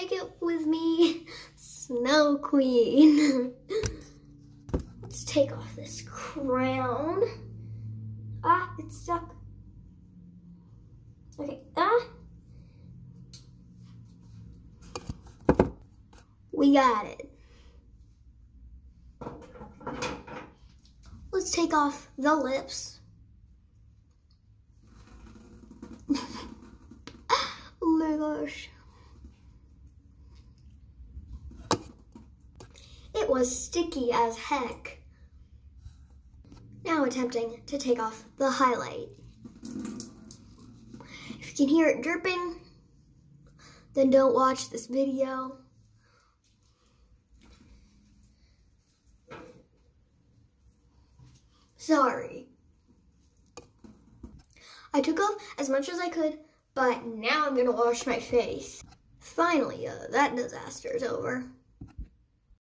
make it with me, Snow Queen. Let's take off this crown. Ah, it's stuck. Okay, ah. We got it. Let's take off the lips. It was sticky as heck. Now attempting to take off the highlight. If you can hear it dripping, then don't watch this video. Sorry. I took off as much as I could, but now I'm gonna wash my face. Finally, uh, that disaster is over.